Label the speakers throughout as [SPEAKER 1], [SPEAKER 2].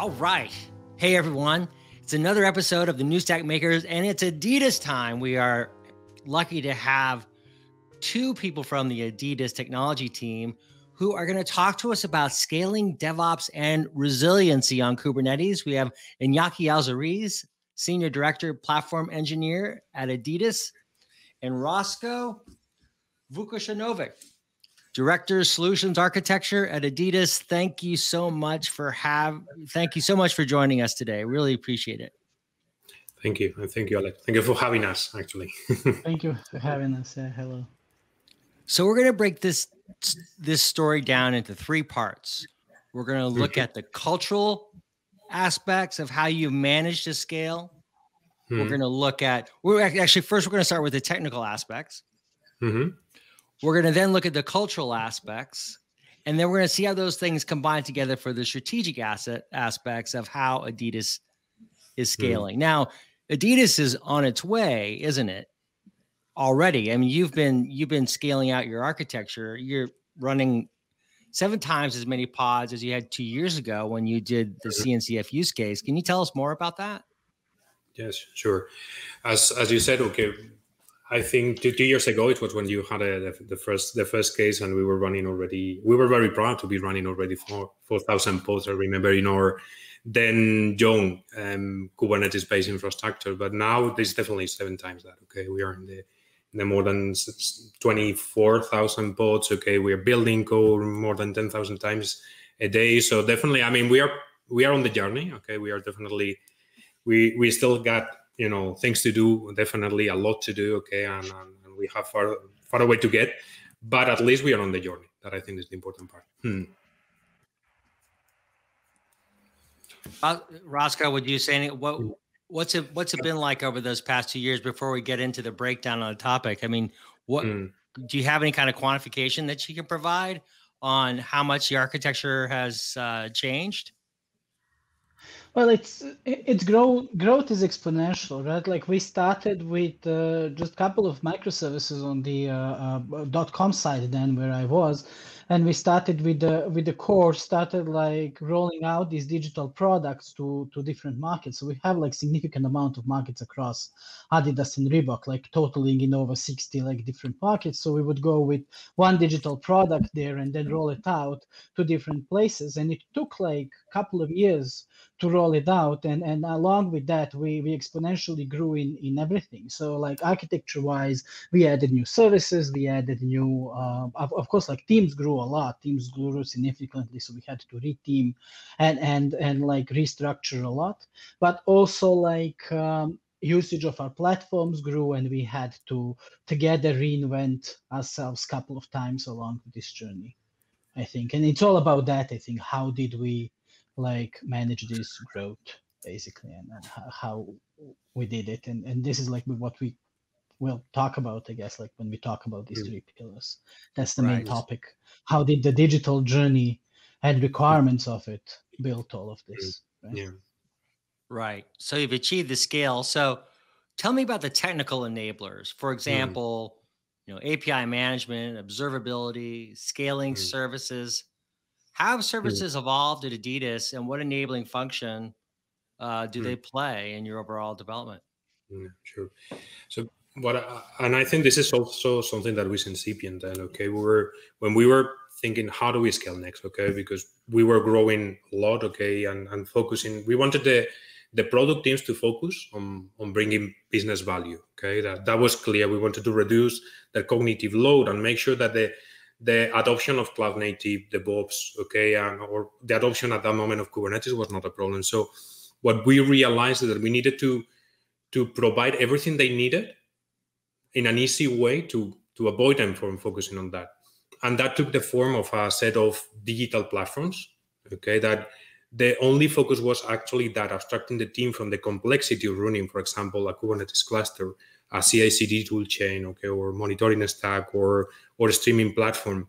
[SPEAKER 1] All right. Hey, everyone. It's another episode of the New Stack Makers, and it's Adidas time. We are lucky to have two people from the Adidas technology team who are going to talk to us about scaling DevOps and resiliency on Kubernetes. We have Iñaki Alzorriz, Senior Director, Platform Engineer at Adidas, and Rastko Vukasinovic, Director Solutions Architecture at Adidas. Thank you so much for have thank you so much for joining us today. Really appreciate it.
[SPEAKER 2] Thank you. And thank you, Alex. Thank you for having us, actually.
[SPEAKER 3] thank you for having us. Uh, hello.
[SPEAKER 1] So we're going to break this this story down into three parts. We're going to look mm-hmm. at the cultural aspects of how you manage to scale. Mm-hmm. We're going to look at we're actually first we're going to start with the technical aspects. Mm-hmm. We're going to then look at the cultural aspects, and then we're going to see how those things combine together for the strategic asset aspects of how Adidas is hmm. scaling. Mm. Now, Adidas is on its way, isn't it? Already. I mean, you've been you've been scaling out your architecture. You're running seven times as many pods as you had two years ago when you did the CNCF use case. Can you tell us more about that?
[SPEAKER 2] Yes, sure. As as you said, okay, I think two, two years ago it was when you had a, the, the, first the first case, and we were running already. We were very proud to be running already four four thousand pods. I remember in our then young um, Kubernetes based infrastructure, but now there's definitely seven times that. Okay, we are in the in the more than twenty four thousand pods. Okay, we are building code more than ten thousand times a day. So definitely, I mean, we are we are on the journey. Okay, we are definitely we we still got you know things to do definitely a lot to do okay and, and, and we have far far away to get but at least we are on the journey that i think is the important part hmm.
[SPEAKER 1] uh, Rastko, would you say any, what what's it what's it been like over those past two years before we get into the breakdown on the topic? I mean, what mm. do you have any kind of quantification that you can provide on how much the architecture has uh, changed?
[SPEAKER 3] Well, it's it's grow growth is exponential, right? Like we started with uh, just a couple of microservices on the uh, uh, .com side then where I was, and we started with the with the core started like rolling out these digital products to to different markets. So we have like significant amount of markets across adidas and reebok like totaling in over 60 like different markets. So we would go with one digital product there and then roll it out to different places. And it took like a couple of years to roll it out and and along with that we we exponentially grew in in everything. So like architecture wise we added new services we added new uh, of, of course like teams grew a lot. Teams grew significantly so we had to reteam and and and like restructure a lot. But also like um, usage of our platforms grew and we had to together reinvent ourselves a couple of times along this journey i think. And it's all about that i think. How did we like manage this growth basically and, and how we did it and, and this is like what we will talk about i guess like when we talk about these mm. three pillars that's the right. main topic how did the digital journey and requirements of it built all of this
[SPEAKER 2] mm. right? yeah
[SPEAKER 1] right so you've achieved the scale so tell me about the technical enablers for mm. example mm. you know api management observability scaling mm. services how have services evolved at Adidas, and what enabling function uh, do mm. they play in your overall development?
[SPEAKER 2] Yeah, sure. So what, I, and I think this is also something that we incipient. Then, okay, we were when we were thinking, how do we scale next? Okay, because we were growing a lot. Okay, and and focusing. We wanted the the product teams to focus on on bringing business value. Okay, that that was clear. We wanted to reduce the cognitive load and make sure that the the adoption of cloud native DevOps, okay, and or the adoption at that moment of Kubernetes was not a problem. So what we realized is that we needed to to provide everything they needed in an easy way to to avoid them from focusing on that. And that took the form of a set of digital platforms, okay, that the only focus was actually that abstracting the team from the complexity of running, for example, a Kubernetes cluster a CI/CD tool chain, okay, or monitoring stack, or or streaming platform,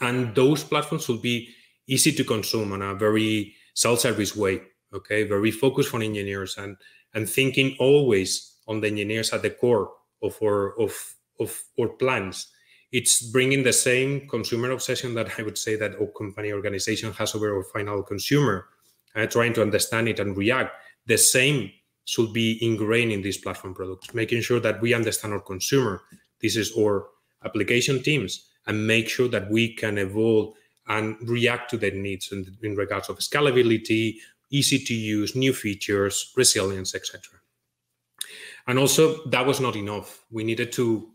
[SPEAKER 2] and those platforms will be easy to consume on a very self-service way, okay, very focused on engineers, and and thinking always on the engineers at the core of our of of our plans. It's bringing the same consumer obsession that I would say that a company organization has over our final consumer, uh, trying to understand it and react. The same should be ingrained in these platform products, making sure that we understand our consumer. This is our application teams, and make sure that we can evolve and react to their needs in, in regards of scalability, easy to use, new features, resilience, etc. And also, that was not enough. We needed to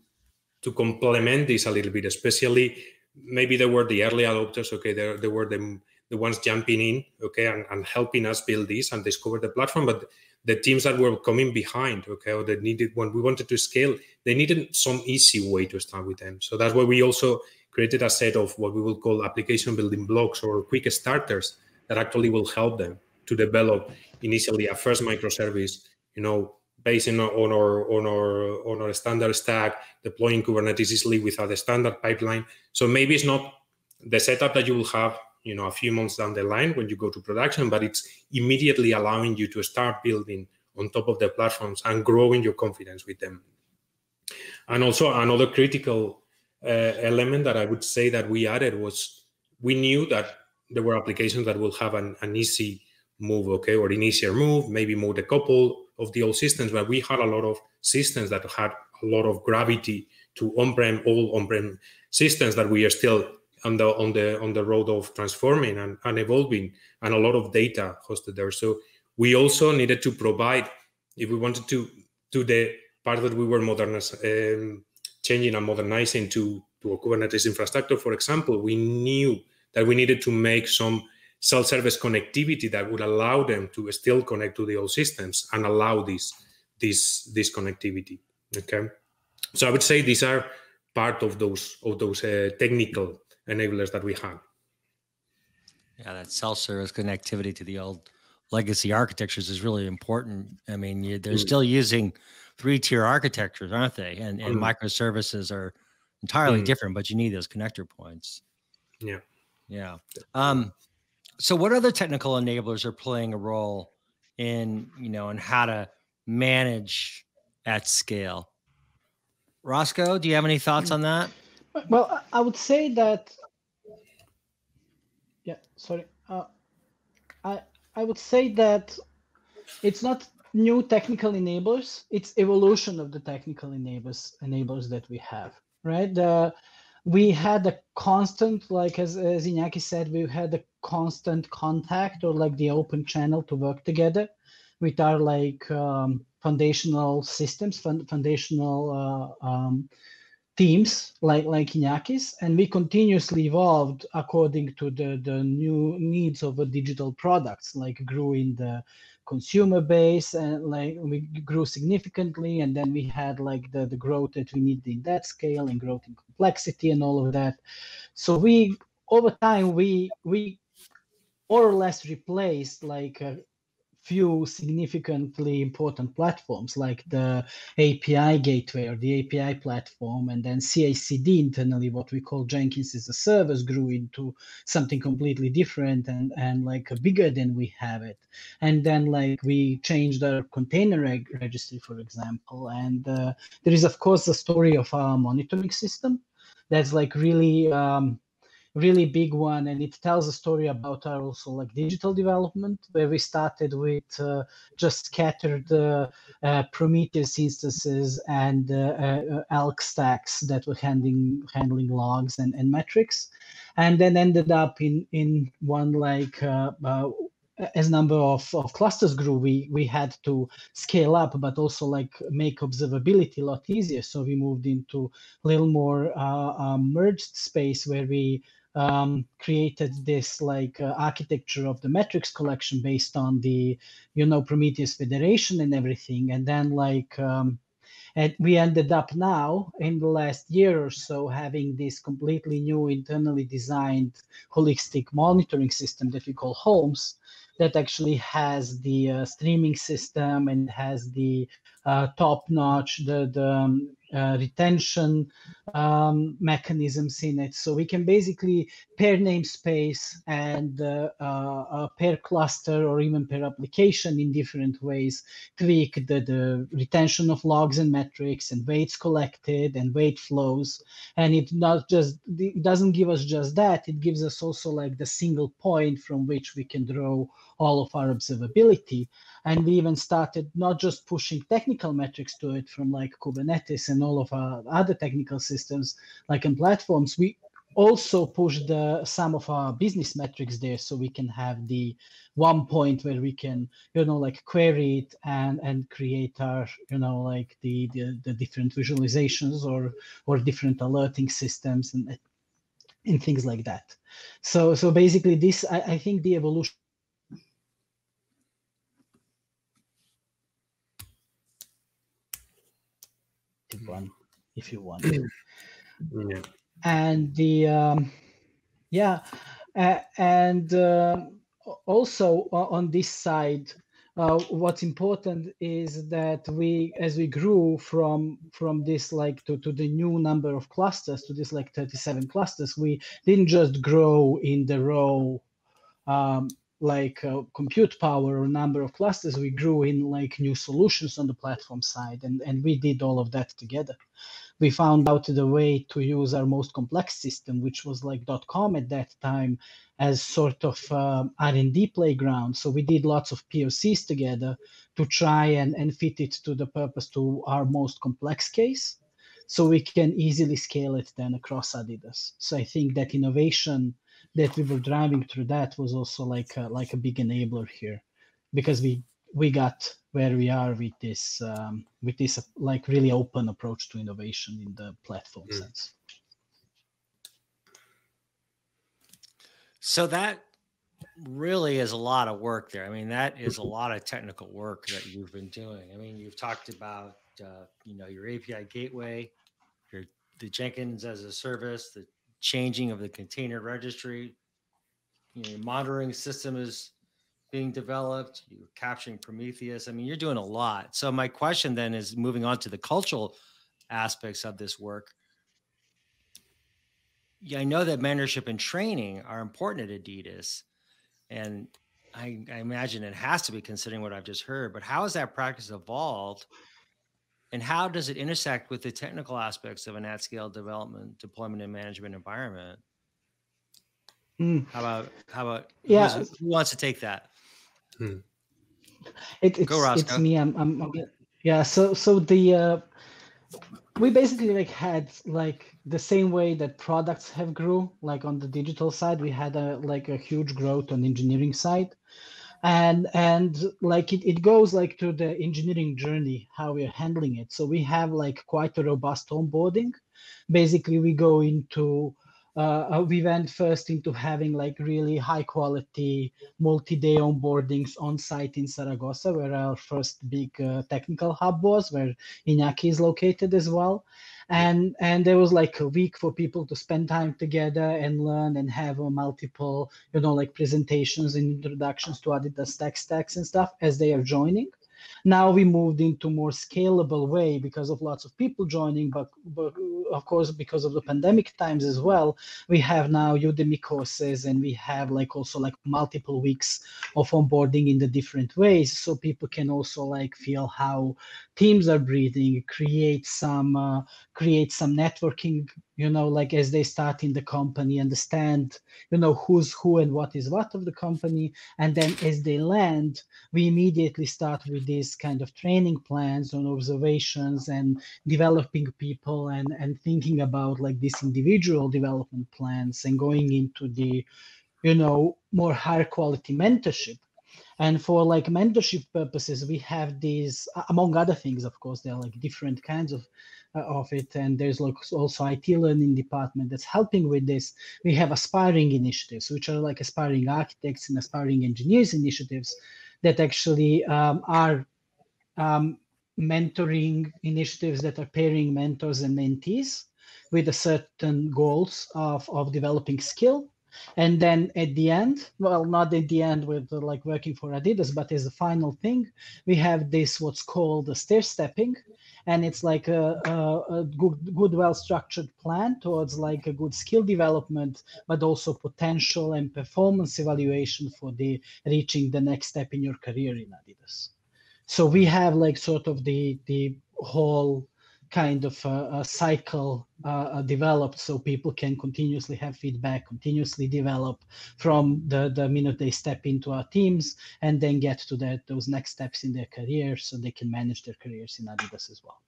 [SPEAKER 2] to complement this a little bit, especially maybe they were the early adopters. Okay, they, they were the the ones jumping in, okay, and, and helping us build this and discover the platform. But the teams that were coming behind, okay, or that needed when we wanted to scale, they needed some easy way to start with them. So that's why we also created a set of what we will call application building blocks or quick starters that actually will help them to develop initially a first microservice, you know, based on our on our on our standard stack, deploying Kubernetes easily without a standard pipeline. So maybe it's not the setup that you will have you know a few months down the line when you go to production but it's immediately allowing you to start building on top of the platforms and growing your confidence with them and also another critical uh, element that i would say that we added was we knew that there were applications that will have an, an easy move okay or an easier move maybe move a couple of the old systems where we had a lot of systems that had a lot of gravity to on-prem all on-prem systems that we are still on the on the on the road of transforming and, and evolving and a lot of data hosted there. So we also needed to provide if we wanted to do the part that we were modernizing um, changing and modernizing to to a kubernetes infrastructure for example we knew that we needed to make some self-service connectivity that would allow them to still connect to the old systems and allow this this this connectivity okay so i would say these are part of those of those uh, technical enablers that we have.
[SPEAKER 1] Yeah, that self-service connectivity to the old legacy architectures is really important. I mean, you, they're mm. still using three-tier architectures, aren't they? And and mm. microservices are entirely mm. different, but you need those connector points.
[SPEAKER 2] Yeah.
[SPEAKER 1] Yeah. Um, so what other technical enablers are playing a role in, you know, and how to manage at scale? Rastko, do you have any thoughts on that?
[SPEAKER 3] Well, I would say that yeah, sorry. Uh, I I would say that it's not new technical enablers; it's evolution of the technical enablers enablers that we have. Right. Uh, we had a constant, like as, as Iñaki said, we had a constant contact or like the open channel to work together with our like um, foundational systems, foundational uh, um, teams like like Iñaki's, and we continuously evolved according to the the new needs of digital products, like grew in the consumer base and like we grew significantly and then we had like the, the growth that we needed in that scale and growth in complexity and all of that. So we over time we we more or less replaced like uh, few significantly important platforms like the API gateway or the API platform, and then CI/CD internally, what we call Jenkins as a service, grew into something completely different and and like bigger than we have it. And then like we changed our container reg- registry, for example, and uh, there is of course the story of our monitoring system that's like really um, really big one and it tells a story about our also like digital development where we started with uh, just scattered uh, uh, prometheus instances and uh, uh, elk stacks that were handling handling logs and, and metrics and then ended up in in one like uh, as number of, of clusters grew, we we had to scale up, but also like make observability a lot easier. So we moved into a little more uh, uh, merged space where we um, created this like uh, architecture of the metrics collection based on the you know Prometheus Federation and everything, and then like um, and we ended up now in the last year or so having this completely new internally designed holistic monitoring system that we call Holmes that actually has the uh, streaming system and has the uh, top notch the the um, uh, retention um, mechanisms in it. So we can basically pair namespace and uh, uh, pair cluster or even pair application in different ways, tweak the, the retention of logs and metrics and weights collected and weight flows. And it not just it doesn't give us just that, it gives us also like the single point from which we can draw all of our observability. And we even started not just pushing technical metrics to it from like Kubernetes and all of our other technical systems, like in platforms, we also push the some of our business metrics there so we can have the one point where we can you know like query it and and create our you know like the the, the different visualizations or or different alerting systems and and things like that. So so basically this i, I think the evolution one if you want. yeah. And the um, yeah, uh, and uh, also on this side, uh, what's important is that we, as we grew from from this like to, to the new number of clusters to this like 37 clusters, we didn't just grow in the row um, like uh, compute power or number of clusters we grew in like new solutions on the platform side and and we did all of that together. We found out the way to use our most complex system which was like com at that time as sort of um, r&d playground. So we did lots of pocs together to try and, and fit it to the purpose to our most complex case so we can easily scale it then across adidas. So i think that innovation that we were driving through that was also like a, like a big enabler here. Because we we got where we are with this um, with this like really open approach to innovation in the platform mm. sense.
[SPEAKER 1] So that really is a lot of work there. I mean that is a lot of technical work that you've been doing. I mean you've talked about uh, you know your api gateway your the jenkins as a service the changing of the container registry. You know, monitoring system is being developed. You're capturing Prometheus. I mean, you're doing a lot. So my question then is moving on to the cultural aspects of this work. Yeah, I know that mentorship and training are important at Adidas, and I, I imagine it has to be considering what I've just heard. But how has that practice evolved and how does it intersect with the technical aspects of an at scale development, deployment, and management environment? Mm. How about how about
[SPEAKER 3] yeah?
[SPEAKER 1] Who wants to take that?
[SPEAKER 3] Hmm. It, it's Go, it's me. I'm, I'm, I'm, yeah. So so the uh, we basically like had like the same way that products have grew like on the digital side we had a like a huge growth on engineering side and and like it, it goes like to the engineering journey how we're handling it. So we have like quite a robust onboarding. Basically we go into uh, we went first into having like really high quality multi-day onboardings on site in Saragossa, where our first big uh, technical hub was, where Iñaki is located as well and and there was like a week for people to spend time together and learn and have a multiple you know like presentations and introductions to adidas tech stacks and stuff as they are joining. Now we moved into more scalable way because of lots of people joining, but, but uh, of course because of the pandemic times as well, we have now Udemy courses and we have like also like multiple weeks of onboarding in the different ways, so people can also like feel how teams are breathing, create some uh, create some networking you know like as they start in the company understand you know who's who and what is what of the company. And then as they land we immediately start with these kind of training plans on observations and developing people and and thinking about like these individual development plans and going into the you know more higher quality mentorship and for like mentorship purposes we have these among other things of course there are like different kinds of uh, of it. And there's like also IT learning department that's helping with this. We have aspiring initiatives which are like aspiring architects and aspiring engineers initiatives that actually um, are um, mentoring initiatives that are pairing mentors and mentees with a certain goals of, of developing skill And then at the end, well, not at the end with uh, like working for Adidas, but as a final thing, we have this what's called the stair stepping, and it's like a, a, a good, good, well-structured plan towards like a good skill development, but also potential and performance evaluation for the reaching the next step in your career in Adidas. So we have like sort of the the whole kind of a, a cycle uh, uh, developed so people can continuously have feedback continuously develop from the, the minute they step into our teams and then get to that those next steps in their career so they can manage their careers in adidas as well.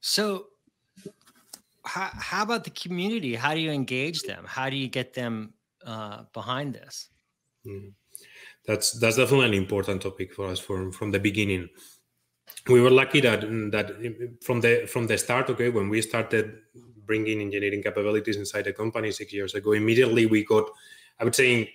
[SPEAKER 1] So how, how about the community? How do you engage them? How do you get them uh, behind this? Mm.
[SPEAKER 2] that's that's definitely an important topic for us from from the beginning we were lucky that that from the from the start okay when we started bringing engineering capabilities inside the company six years ago immediately we got i would say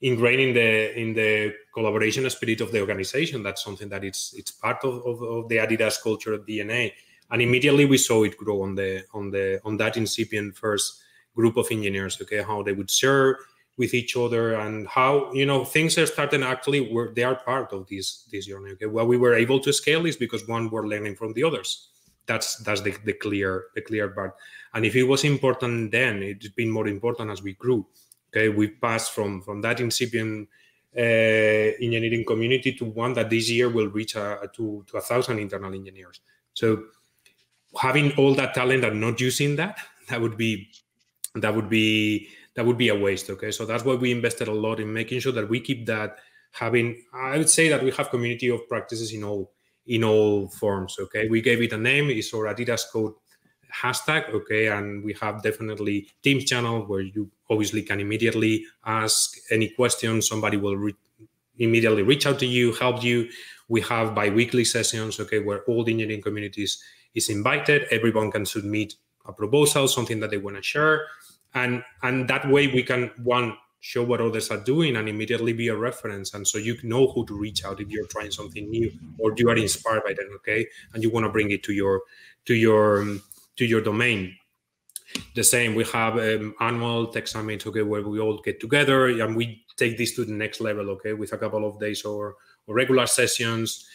[SPEAKER 2] ingrained in the in the collaboration spirit of the organization. That's something that it's it's part of, of, of the adidas culture of dna and immediately we saw it grow on the on the on that incipient first group of engineers okay how they would share with each other and how you know things are starting actually where they are part of this this journey okay? What we were able to scale is because one we're learning from the others. That's that's the, the clear the clear part. And if it was important then it's been more important as we grew okay? We passed from from that incipient uh, engineering community to one that this year will reach a, a to, to a thousand internal engineers. So having all that talent and not using that that would be that would be that would be a waste. Okay, so that's why we invested a lot in making sure that we keep that having. I would say that we have community of practices in all in all forms. Okay, we gave it a name. It's our Adidas Code hashtag. Okay, and we have definitely Teams channel where you obviously can immediately ask any question. Somebody will re- immediately reach out to you, help you. We have bi-weekly sessions. Okay, where all the engineering communities is invited. Everyone can submit a proposal, something that they want to share and and that way we can one show what others are doing and immediately be a reference. And so you know who to reach out if you're trying something new or you are inspired by them okay? And you want to bring it to your to your to your domain. The same we have um, annual tech summits okay where we all get together and we take this to the next level okay with a couple of days or, or regular sessions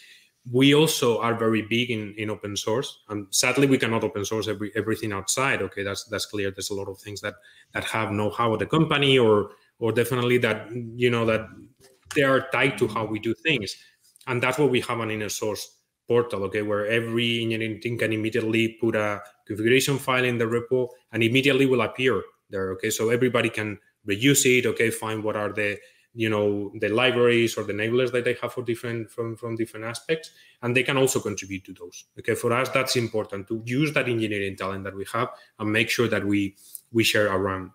[SPEAKER 2] we also are very big in, in open source and sadly we cannot open source every, everything outside okay? That's that's clear. There's a lot of things that that have know-how at the company or or definitely that you know that they are tied to how we do things. And that's what we have an inner source portal okay? Where every engineering team can immediately put a configuration file in the repo and immediately will appear there okay? So everybody can reuse it okay? Find what are the you know the libraries or the enablers that they have for different from from different aspects and they can also contribute to those. Okay for us that's important to use that engineering talent that we have and make sure that we we share around.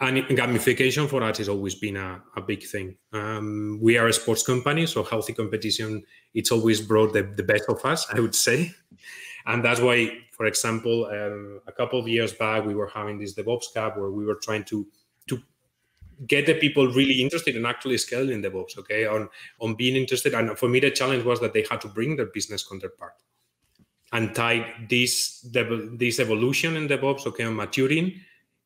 [SPEAKER 2] And gamification for us has always been a, a big thing. Um, we are a sports company so healthy competition it's always brought the, the best of us i would say. And that's why for example um, a couple of years back we were having this devops cup where we were trying to get the people really interested in actually scaling DevOps, okay, on on being interested. And for me, the challenge was that they had to bring their business counterpart and tie this this evolution in DevOps, okay, on maturing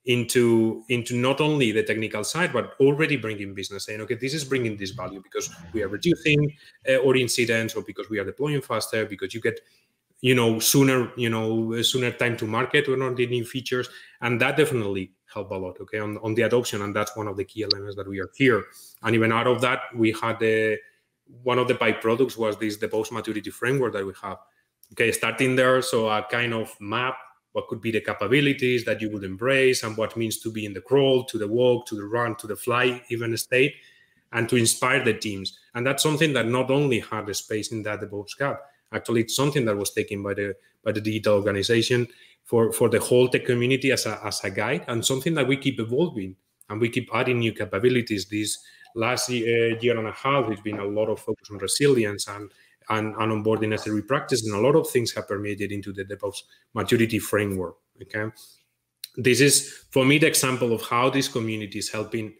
[SPEAKER 2] into into not only the technical side but already bringing business saying okay this is bringing this value because we are reducing uh, or incidents or because we are deploying faster because you get you know sooner you know sooner time to market or not the new features and that definitely help a lot okay on, on the adoption and that's one of the key elements that we are here. And even out of that we had the one of the byproducts was this the post maturity framework that we have okay starting there so a kind of map what could be the capabilities that you would embrace and what means to be in the crawl to the walk to the run to the fly even state and to inspire the teams. And that's something that not only had a space in that DevOps Cup actually it's something that was taken by the by the digital organization for for the whole tech community as a, as a guide and something that we keep evolving and we keep adding new capabilities. This last year, uh, year and a half there's been a lot of focus on resilience and and, and onboarding necessary practice and a lot of things have permeated into the DevOps maturity framework okay? This is for me the example of how this community is helping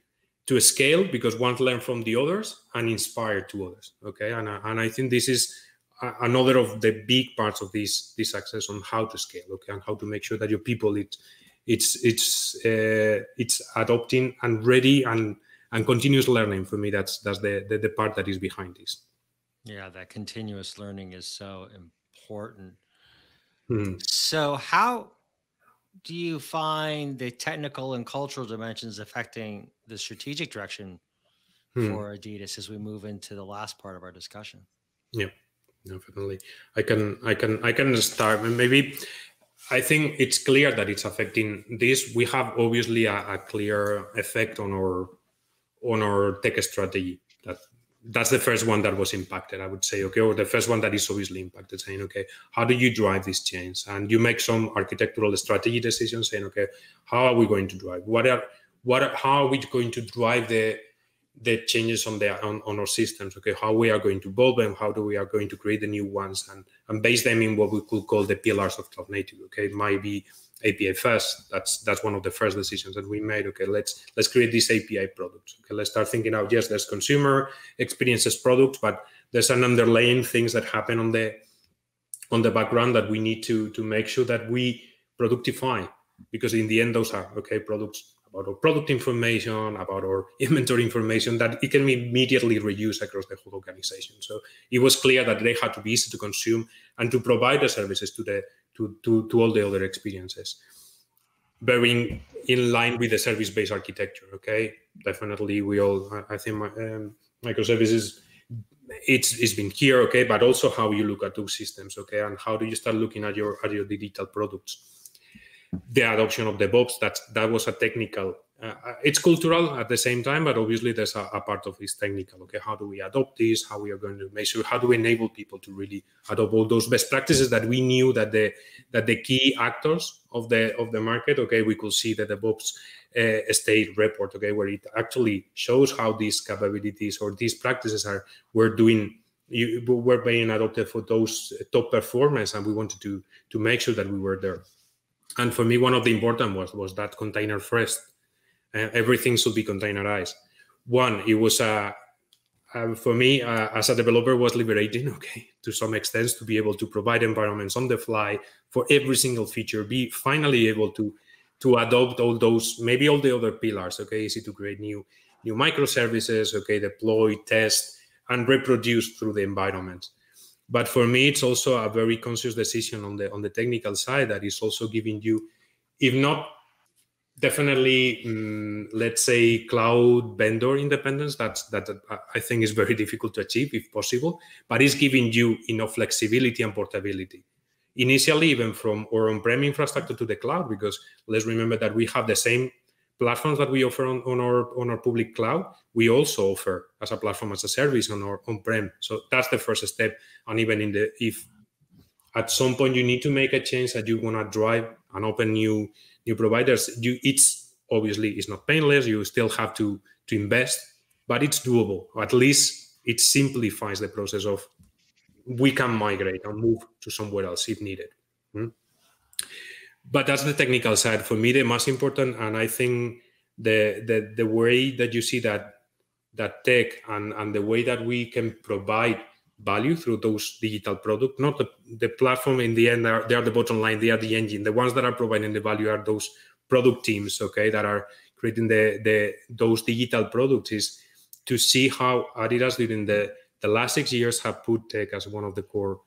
[SPEAKER 2] to scale because one learn from the others and inspire to others okay? And, and i think this is another of the big parts of this this success on how to scale okay and how to make sure that your people it it's it's uh, it's adopting and ready and and continuous learning for me. That's that's the, the the part that is behind this.
[SPEAKER 1] Yeah that continuous learning is so important. Hmm. so how do you find the technical and cultural dimensions affecting the strategic direction hmm. for adidas as we move into the last part of our discussion?
[SPEAKER 2] Yeah definitely i can i can i can start and maybe I think it's clear that it's affecting this. We have obviously a, a, clear effect on our on our tech strategy. That that's the first one that was impacted. I would say, okay, or the first one that is obviously impacted. Saying, okay, how do you drive this change? And you make some architectural strategy decisions, saying, okay, how are we going to drive? What are what? Are, how are we going to drive the the changes on the on, on our systems okay? How we are going to build them how do we are going to create the new ones and and base them in what we could call the pillars of cloud native okay? It might be api first. That's that's one of the first decisions that we made okay? Let's let's create these api products okay? Let's start thinking out yes there's consumer experiences products but there's an underlying things that happen on the on the background that we need to to make sure that we productify because in the end those are okay products about our product information, about our inventory information that it can be immediately reused across the whole organization. So it was clear that they had to be easy to consume and to provide the services to the to, to, to all the other experiences. Very in line with the service-based architecture. Okay, definitely we all. I think um, microservices it's it's been here okay but also how you look at those systems okay and how do you start looking at your at your digital products the adoption of DevOps. That that was a technical. Uh, it's cultural at the same time, but obviously there's a, a, part of this technical. Okay, how do we adopt this? How we are going to make sure? How do we enable people to really adopt all those best practices that we knew that the that the key actors of the of the market. Okay, we could see that the DevOps uh, state report. Okay, where it actually shows how these capabilities or these practices are were doing you, were being adopted for those top performers, and we wanted to to make sure that we were there and for me one of the important was was that container first. Uh, everything should be containerized. One it was a uh, for me uh, as a developer was liberating okay to some extent to be able to provide environments on the fly for every single feature be finally able to to adopt all those maybe all the other pillars okay? Easy to create new new microservices okay? Deploy test and reproduce through the environment but for me it's also a very conscious decision on the on the technical side that is also giving you if not definitely um, let's say cloud vendor independence that's that i think is very difficult to achieve if possible but it's giving you enough flexibility and portability. Initially even from our on-prem infrastructure to the cloud because let's remember that we have the same platforms that we offer on, on our on our public cloud we also offer as a platform as a service on our on-prem. So that's the first step. And even in the if at some point you need to make a change that you want to drive and open new new providers you it's obviously it's not painless. You still have to to invest but it's doable. At least it simplifies the process of we can migrate and move to somewhere else if needed. Hmm? but that's the technical side. For me the most important and i think the the, the way that you see that that tech and and the way that we can provide value through those digital products not the, the platform in the end are, they are the bottom line they are the engine the ones that are providing the value are those product teams okay that are creating the the those digital products is to see how adidas during the the last six years have put tech as one of the core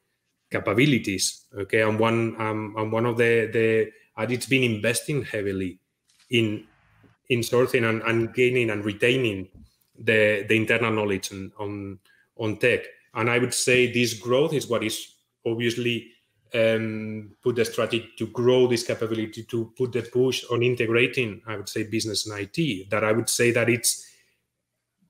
[SPEAKER 2] capabilities. Okay, and one um, and one of the the and it's been investing heavily in in sourcing and, and gaining and retaining the the internal knowledge on, on on tech. And I would say this growth is what is obviously um, put the strategy to grow this capability to put the push on integrating. I would say business and IT. That I would say that it's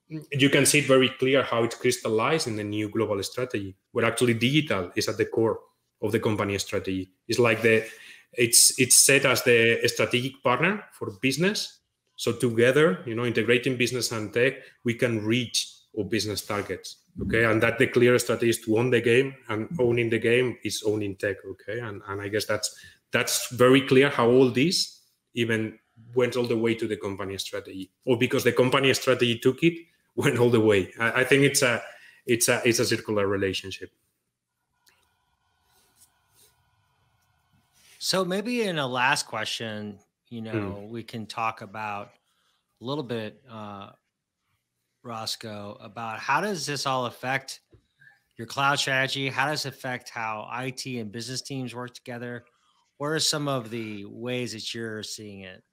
[SPEAKER 2] you can see it very clear how it's crystallized in the new global strategy, where actually digital is at the core of the company strategy. It's like the it's it's set as the strategic partner for business. So together, you know, integrating business and tech, we can reach our business targets. Okay, and that the clear strategy is to own the game, and owning the game is owning tech. Okay, and and I guess that's that's very clear how all this even went all the way to the company strategy, or because the company strategy took it went all the way. I, I think it's a it's a it's a circular relationship.
[SPEAKER 1] So maybe in a last question, you hmm. know, mm. we can talk about a little bit, uh, Rastko, about how does this all affect your cloud strategy? How does it affect how IT and business teams work together? What are some of the ways that you're seeing it?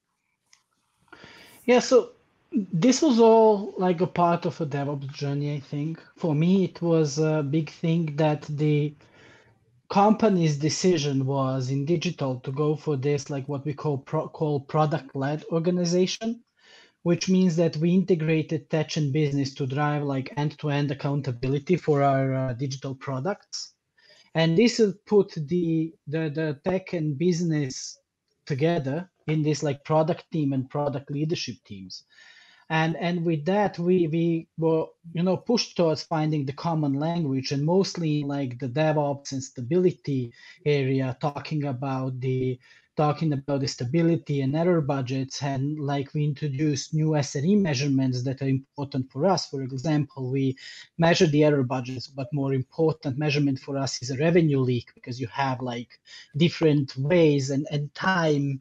[SPEAKER 3] Yeah, so this was all like a part of a DevOps journey, I think. For me, it was a big thing that the company's decision was in digital to go for this, like what we call pro- call product-led organization, which means that we integrated tech and business to drive like end-to-end accountability for our uh, digital products. And this put the, the the tech and business together in this like product team and product leadership teams and and with that we we were you know pushed towards finding the common language and mostly like the devops and stability area talking about the talking about the stability and error budgets and like we introduced new SRE measurements that are important for us. For example, we measure the error budgets, but more important measurement for us is a revenue leak because you have like different ways and, and time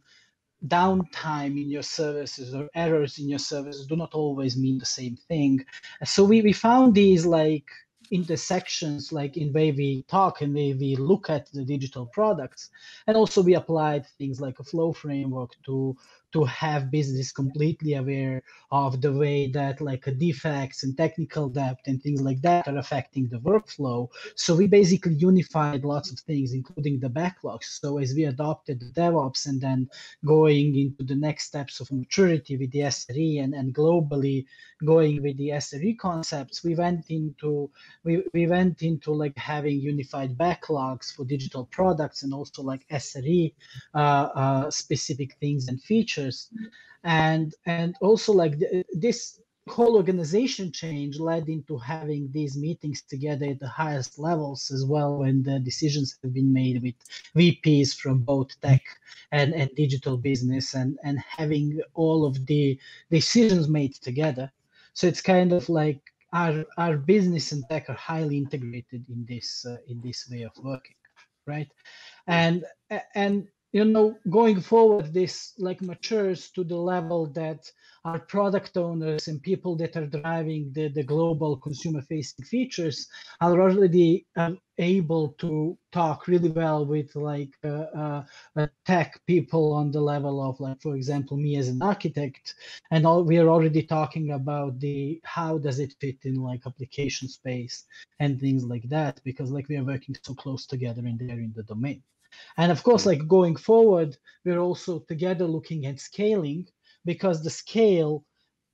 [SPEAKER 3] downtime in your services or errors in your services do not always mean the same thing. So we, we found these like intersections like in way we talk and way we look at the digital products and also we applied things like a flow framework to to have business completely aware of the way that like defects and technical debt and things like that are affecting the workflow. So we basically unified lots of things, including the backlogs. So as we adopted the DevOps and then going into the next steps of maturity with the SRE and, and globally going with the SRE concepts, we went into we, we went into like having unified backlogs for digital products and also like SRE uh, uh, specific things and features. And and also like the, this whole organization change led into having these meetings together at the highest levels as well when the decisions have been made with vps from both tech and, and digital business and, and having all of the decisions made together so it's kind of like our our business and tech are highly integrated in this uh, in this way of working, right? And and you know going forward this like matures to the level that our product owners and people that are driving the, the global consumer facing features are already um, able to talk really well with like uh, uh, uh, tech people on the level of like for example me as an architect. And all we are already talking about the how does it fit in like application space and things like that because like we are working so close together in there in the domain and of course, hmm. like going forward, we're also together looking at scaling because the scale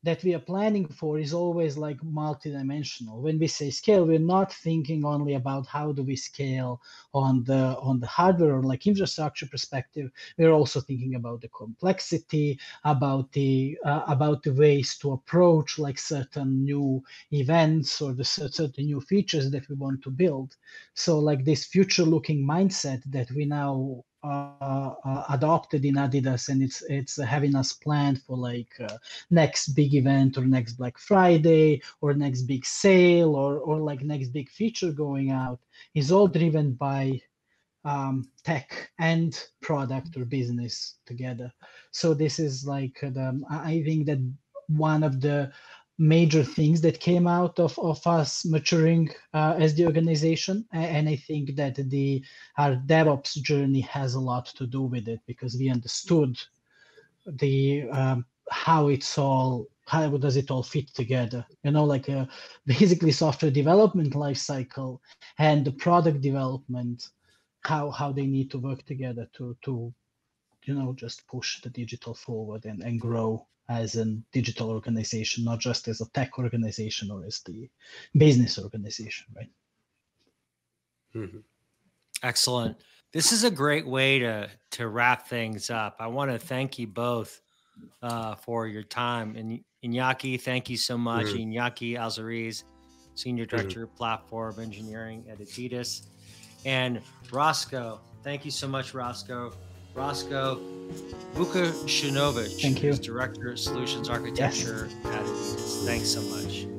[SPEAKER 3] that we are planning for is always like multidimensional. When we say scale, we're not thinking only about how do we scale on the on the hardware or like infrastructure perspective. We're also thinking about the complexity, about the uh, about the ways to approach like certain new events or the certain new features that we want to build. So like this future-looking mindset that we now uh, adopted in Adidas, and it's it's having us planned for like uh, next big event or next Black Friday or next big sale or or like next big feature going out is all driven by um, tech and product or business together. So this is like the, I think that one of the major things that came out of, of us maturing uh, as the organization. And i think that the our devops journey has a lot to do with it because we understood the um, how it's all how does it all fit together you know like a uh, basically software development life cycle and the product development how how they need to work together to to you know just push the digital forward and, and grow as a digital organization, not just as a tech organization or as the business organization, right?
[SPEAKER 1] Mm-hmm. Excellent. This is a great way to to wrap things up. I want to thank you both uh, for your time. And Iñaki, thank you so much. Mm-hmm. Iñaki Alzorriz, Senior mm-hmm. Director mm-hmm. of Platform Engineering at Adidas. And Rastko, thank you so much, Rastko, Rastko Vukašinović.
[SPEAKER 3] Thank you.
[SPEAKER 1] Director of Solutions Architecture yes. at. Thanks so much.